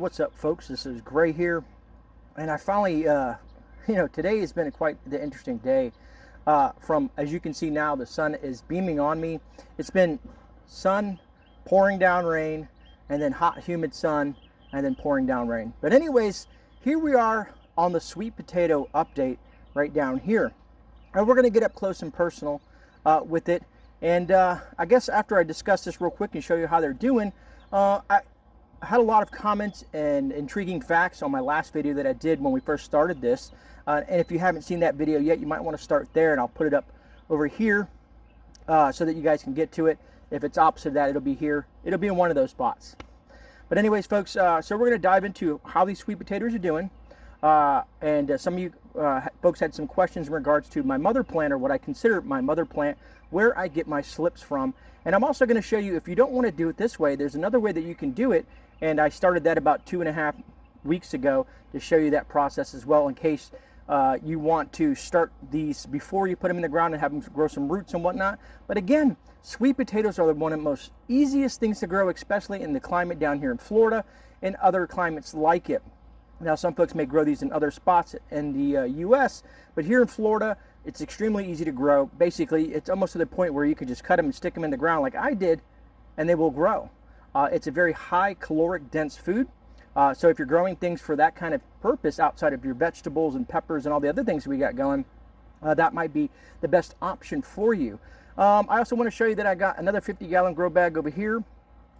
What's up, folks? This is Grey here, and I finally, uh, you know, today has been quite the interesting day. Uh, from as you can see now, the sun is beaming on me. It's been sun, pouring down rain, and then hot, humid sun, and then pouring down rain. But anyways, here we are on the sweet potato update right down here, and we're gonna get up close and personal uh, with it. And uh, I guess after I discuss this real quick and show you how they're doing, uh, I had a lot of comments and intriguing facts on my last video that I did when we first started this. Uh, and if you haven't seen that video yet, you might want to start there and I'll put it up over here uh, so that you guys can get to it. If it's opposite of that, it'll be here. It'll be in one of those spots. But anyways, folks, uh, so we're going to dive into how these sweet potatoes are doing. Uh, and uh, some of you uh, folks had some questions in regards to my mother plant or what I consider my mother plant, where I get my slips from. And I'm also going to show you if you don't want to do it this way, there's another way that you can do it. And I started that about two and a half weeks ago to show you that process as well in case uh, you want to start these before you put them in the ground and have them grow some roots and whatnot. But again, sweet potatoes are one of the most easiest things to grow, especially in the climate down here in Florida and other climates like it. Now, some folks may grow these in other spots in the uh, U.S., but here in Florida, it's extremely easy to grow. Basically, it's almost to the point where you could just cut them and stick them in the ground like I did, and they will grow. Uh, it's a very high caloric dense food. Uh, so if you're growing things for that kind of purpose outside of your vegetables and peppers and all the other things we got going, uh, that might be the best option for you. Um, I also want to show you that I got another 50 gallon grow bag over here.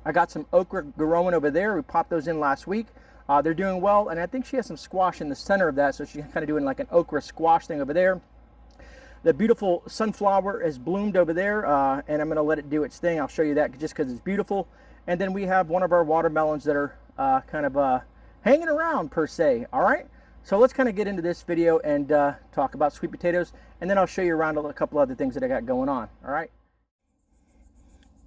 I got some okra growing over there. We popped those in last week. Uh, they're doing well, and I think she has some squash in the center of that, so she's kind of doing like an okra squash thing over there. The beautiful sunflower has bloomed over there, uh, and I'm going to let it do its thing. I'll show you that just because it's beautiful. And then we have one of our watermelons that are uh, kind of uh, hanging around per se. All right. So let's kind of get into this video and uh, talk about sweet potatoes, and then I'll show you around a couple other things that I got going on. All right.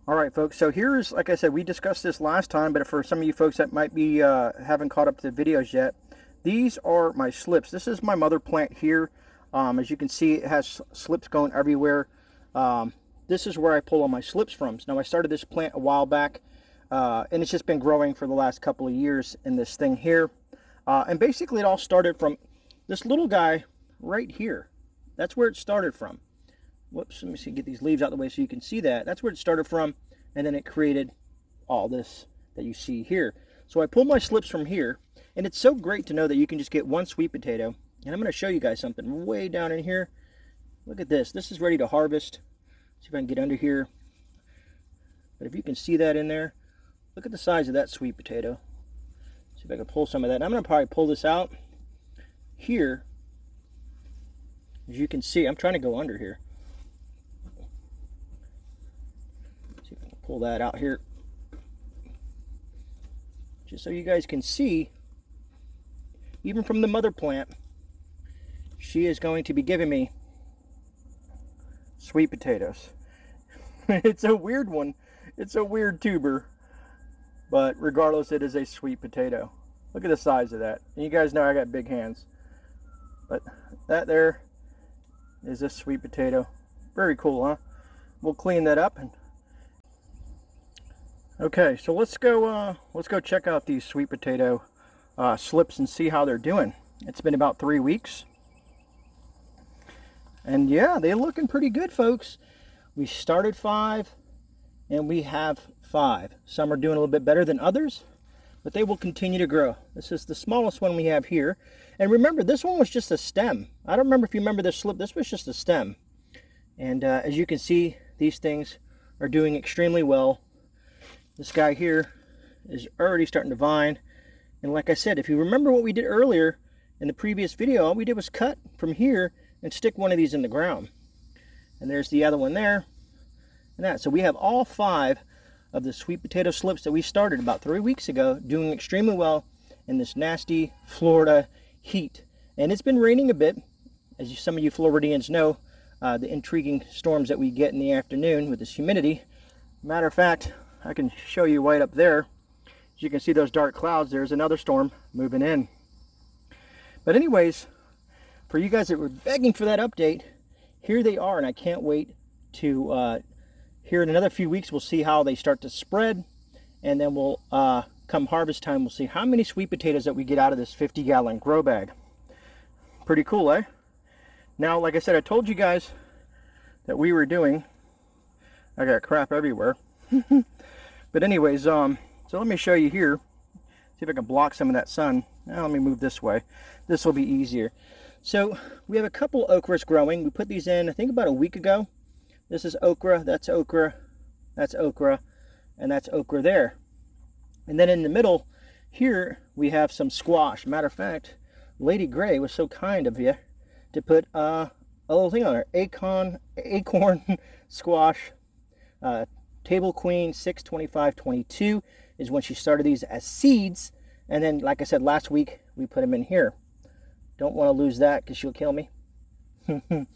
All right, folks. So here's, like I said, we discussed this last time, but for some of you folks that might be uh, haven't caught up to the videos yet, these are my slips. This is my mother plant here. Um, as you can see, it has slips going everywhere. Um, this is where I pull all my slips from. Now, I started this plant a while back, uh, and it's just been growing for the last couple of years in this thing here. Uh, and basically, it all started from this little guy right here. That's where it started from whoops, let me see, get these leaves out of the way so you can see that. That's where it started from, and then it created all this that you see here. So I pull my slips from here, and it's so great to know that you can just get one sweet potato. And I'm going to show you guys something way down in here. Look at this. This is ready to harvest. See if I can get under here. But if you can see that in there, look at the size of that sweet potato. See if I can pull some of that. I'm going to probably pull this out here. As you can see, I'm trying to go under here. See if I can pull that out here just so you guys can see even from the mother plant she is going to be giving me sweet potatoes it's a weird one it's a weird tuber but regardless it is a sweet potato look at the size of that and you guys know I got big hands but that there is a sweet potato very cool huh we'll clean that up and Okay, so let's go uh, let's go check out these sweet potato uh, slips and see how they're doing. It's been about three weeks. And yeah, they're looking pretty good, folks. We started five and we have five. Some are doing a little bit better than others, but they will continue to grow. This is the smallest one we have here. And remember, this one was just a stem. I don't remember if you remember this slip. This was just a stem. And uh, as you can see, these things are doing extremely well this guy here is already starting to vine. And like I said, if you remember what we did earlier in the previous video, all we did was cut from here and stick one of these in the ground. And there's the other one there. And that. So we have all five of the sweet potato slips that we started about three weeks ago doing extremely well in this nasty Florida heat. And it's been raining a bit, as you, some of you Floridians know, uh, the intriguing storms that we get in the afternoon with this humidity. Matter of fact, I can show you right up there. As you can see those dark clouds, there's another storm moving in. But anyways, for you guys that were begging for that update, here they are, and I can't wait to, uh, here in another few weeks, we'll see how they start to spread, and then we'll uh, come harvest time, we'll see how many sweet potatoes that we get out of this 50 gallon grow bag. Pretty cool, eh? Now, like I said, I told you guys that we were doing, I got crap everywhere. but anyways, um, so let me show you here. See if I can block some of that sun. Now let me move this way. This will be easier. So we have a couple okras growing. We put these in, I think about a week ago. This is okra, that's okra, that's okra, and that's okra there. And then in the middle here, we have some squash. Matter of fact, Lady Grey was so kind of you to put uh, a little thing on there. Acorn, acorn squash, uh, Table Queen 62522 is when she started these as seeds. And then, like I said last week, we put them in here. Don't want to lose that because she'll kill me.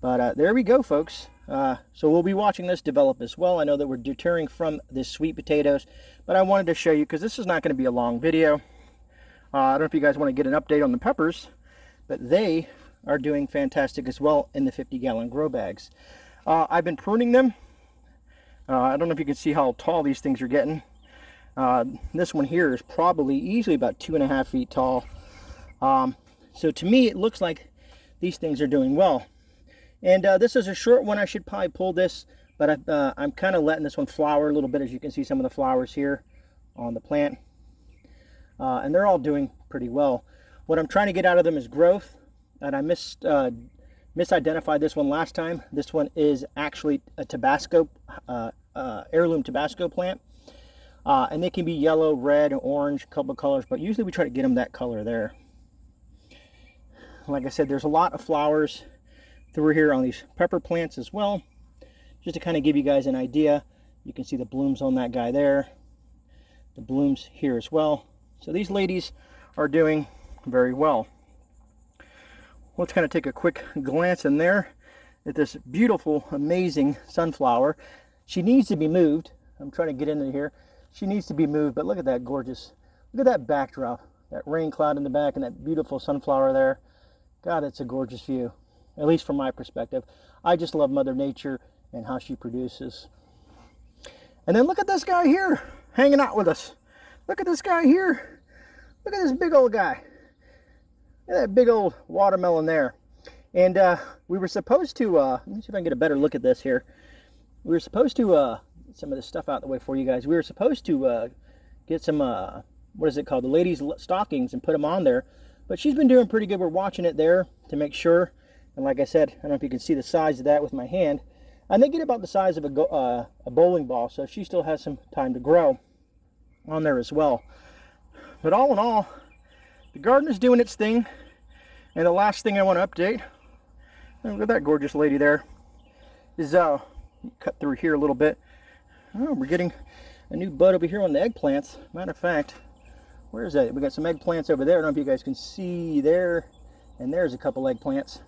but uh, there we go, folks. Uh, so we'll be watching this develop as well. I know that we're deterring from the sweet potatoes, but I wanted to show you because this is not going to be a long video. Uh, I don't know if you guys want to get an update on the peppers, but they are doing fantastic as well in the 50 gallon grow bags. Uh, I've been pruning them. Uh, I don't know if you can see how tall these things are getting. Uh, this one here is probably easily about two and a half feet tall. Um, so to me, it looks like these things are doing well. And uh, this is a short one. I should probably pull this, but I, uh, I'm kind of letting this one flower a little bit. As you can see some of the flowers here on the plant. Uh, and they're all doing pretty well. What I'm trying to get out of them is growth. And I missed, uh, misidentified this one last time. This one is actually a Tabasco, uh, uh, heirloom Tabasco plant. and they can be yellow, red, orange, a couple of colors, but usually we try to get them that color there. Like I said, there's a lot of flowers through here on these pepper plants as well. Just to kind of give you guys an idea, you can see the blooms on that guy there. The blooms here as well. So these ladies are doing very well. Let's kind of take a quick glance in there at this beautiful, amazing sunflower. She needs to be moved. I'm trying to get into here. She needs to be moved, but look at that gorgeous, look at that backdrop. That rain cloud in the back and that beautiful sunflower there. God, it's a gorgeous view at least from my perspective. I just love Mother Nature and how she produces. And then look at this guy here hanging out with us. Look at this guy here. Look at this big old guy. Look at that big old watermelon there. And uh, we were supposed to, uh, let me see if I can get a better look at this here. We were supposed to, uh, some of this stuff out the way for you guys. We were supposed to uh, get some, uh, what is it called? The ladies' stockings and put them on there. But she's been doing pretty good. We're watching it there to make sure and like I said, I don't know if you can see the size of that with my hand. And they get about the size of a, uh, a bowling ball, so she still has some time to grow on there as well. But all in all, the garden is doing its thing. And the last thing I want to update, look at that gorgeous lady there, is uh, cut through here a little bit. Oh, we're getting a new bud over here on the eggplants. Matter of fact, where is that? We got some eggplants over there. I don't know if you guys can see there. And there's a couple eggplants.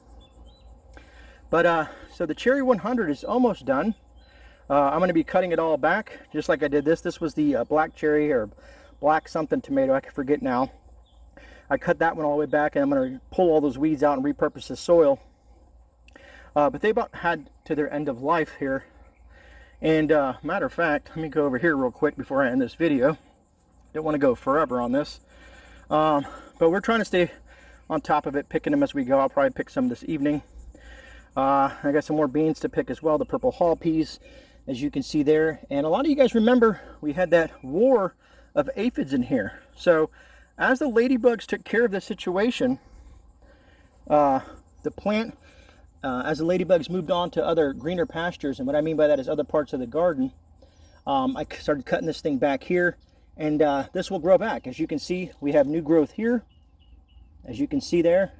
But uh, so the Cherry 100 is almost done. Uh, I'm going to be cutting it all back, just like I did this. This was the uh, black cherry or black something tomato, I can forget now. I cut that one all the way back and I'm going to pull all those weeds out and repurpose the soil. Uh, but they about had to their end of life here. And uh, matter of fact, let me go over here real quick before I end this video. Don't want to go forever on this. Um, but we're trying to stay on top of it, picking them as we go. I'll probably pick some this evening. Uh, I got some more beans to pick as well, the purple hull peas, as you can see there. And a lot of you guys remember we had that war of aphids in here. So as the ladybugs took care of the situation, uh, the plant, uh, as the ladybugs moved on to other greener pastures, and what I mean by that is other parts of the garden, um, I started cutting this thing back here, and uh, this will grow back. As you can see, we have new growth here. As you can see there,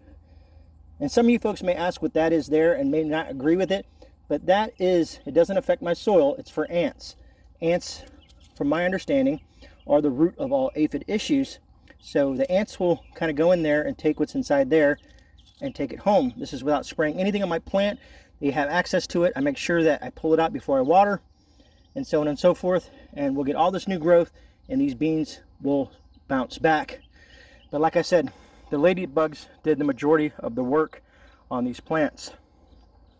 and some of you folks may ask what that is there and may not agree with it, but that is, it doesn't affect my soil, it's for ants. Ants, from my understanding, are the root of all aphid issues. So the ants will kind of go in there and take what's inside there and take it home. This is without spraying anything on my plant. They have access to it. I make sure that I pull it out before I water and so on and so forth. And we'll get all this new growth and these beans will bounce back. But like I said, the ladybugs did the majority of the work on these plants.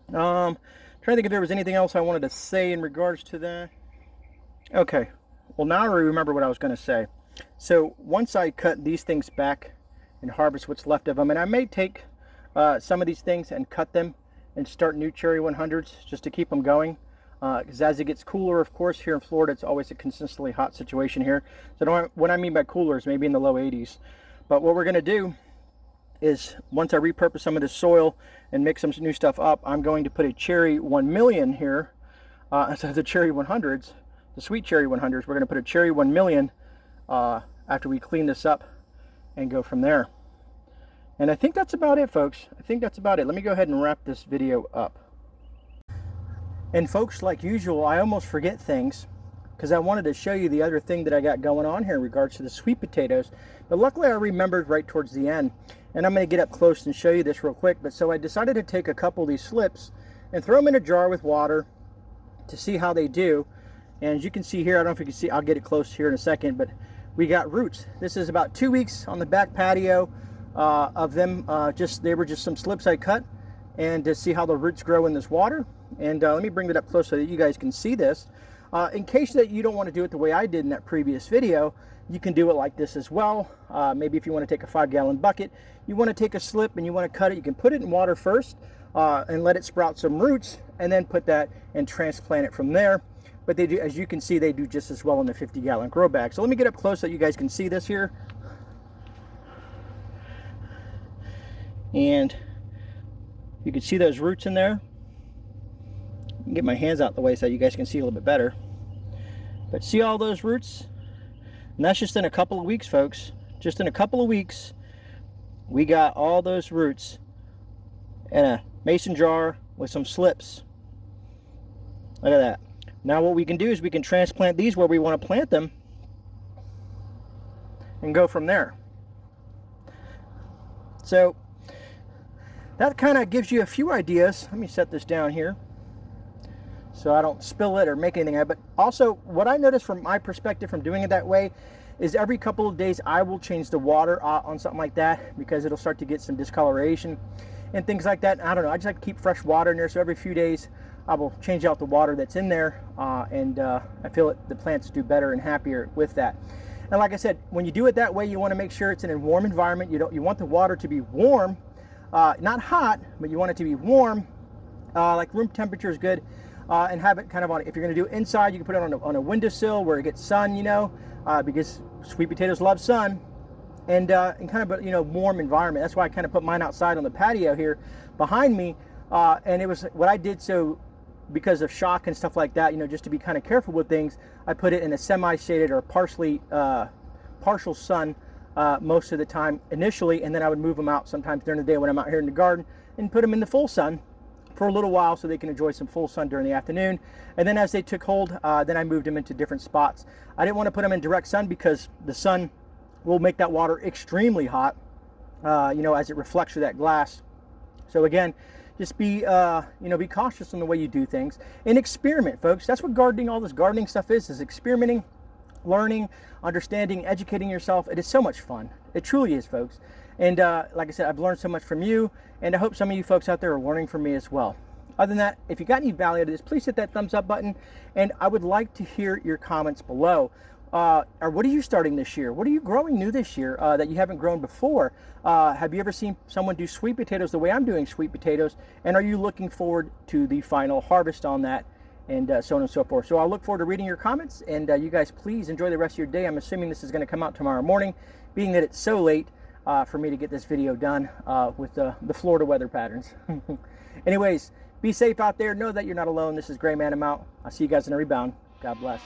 Um, trying to think if there was anything else I wanted to say in regards to that. Okay, well, now I remember what I was going to say. So once I cut these things back and harvest what's left of them, and I may take uh, some of these things and cut them and start new cherry 100s just to keep them going. Because uh, as it gets cooler, of course, here in Florida, it's always a consistently hot situation here. So what I mean by cooler is maybe in the low 80s. But what we're going to do is once I repurpose some of this soil and mix some new stuff up, I'm going to put a cherry 1 million here uh, instead of the cherry 100s, the sweet cherry 100s. We're going to put a cherry 1 million uh, after we clean this up and go from there. And I think that's about it, folks. I think that's about it. Let me go ahead and wrap this video up. And folks, like usual, I almost forget things because I wanted to show you the other thing that I got going on here in regards to the sweet potatoes. But luckily I remembered right towards the end. And I'm going to get up close and show you this real quick. But so I decided to take a couple of these slips and throw them in a jar with water to see how they do. And as you can see here, I don't know if you can see, I'll get it close here in a second, but we got roots. This is about two weeks on the back patio uh, of them. Uh, just They were just some slips I cut and to see how the roots grow in this water. And uh, let me bring it up close so that you guys can see this. Uh, in case that you don't want to do it the way I did in that previous video, you can do it like this as well. Uh, maybe if you want to take a five gallon bucket, you want to take a slip and you want to cut it, you can put it in water first uh, and let it sprout some roots and then put that and transplant it from there. But they do, as you can see, they do just as well in the 50 gallon grow bag. So let me get up close so you guys can see this here. And you can see those roots in there. Get my hands out the way so you guys can see a little bit better. But see all those roots? And that's just in a couple of weeks, folks. Just in a couple of weeks, we got all those roots in a mason jar with some slips. Look at that. Now what we can do is we can transplant these where we want to plant them and go from there. So that kind of gives you a few ideas. Let me set this down here so I don't spill it or make anything of it. But also, what I noticed from my perspective from doing it that way is every couple of days I will change the water on something like that because it'll start to get some discoloration and things like that. I don't know. I just like to keep fresh water in there. So every few days I will change out the water that's in there, uh, and uh, I feel it, the plants do better and happier with that. And like I said, when you do it that way, you want to make sure it's in a warm environment. You don't you want the water to be warm, uh, not hot, but you want it to be warm. Uh, like room temperature is good uh, and have it kind of on, if you're gonna do it inside, you can put it on a, on a windowsill where it gets sun, you know, uh, because sweet potatoes love sun and, uh, and kind of a, you know, warm environment. That's why I kind of put mine outside on the patio here behind me. Uh, and it was what I did so because of shock and stuff like that, you know, just to be kind of careful with things, I put it in a semi-shaded or partially, uh, partial sun uh, most of the time initially, and then I would move them out sometimes during the day when I'm out here in the garden and put them in the full sun for a little while so they can enjoy some full sun during the afternoon. And then as they took hold, uh, then I moved them into different spots. I didn't want to put them in direct sun because the sun will make that water extremely hot, uh, you know, as it reflects through that glass. So again, just be, uh, you know, be cautious in the way you do things and experiment, folks. That's what gardening, all this gardening stuff is, is experimenting, learning, understanding, educating yourself. It is so much fun. It truly is, folks. And uh, like I said, I've learned so much from you, and I hope some of you folks out there are learning from me as well. Other than that, if you got any value out of this, please hit that thumbs up button, and I would like to hear your comments below. Uh, or what are you starting this year? What are you growing new this year uh, that you haven't grown before? Uh, have you ever seen someone do sweet potatoes the way I'm doing sweet potatoes? And are you looking forward to the final harvest on that? And uh, so on and so forth. So I'll look forward to reading your comments. And uh, you guys, please enjoy the rest of your day. I'm assuming this is going to come out tomorrow morning, being that it's so late uh, for me to get this video done uh, with the, the Florida weather patterns. Anyways, be safe out there. Know that you're not alone. This is Grey Man. I'm out. I'll see you guys in a rebound. God bless.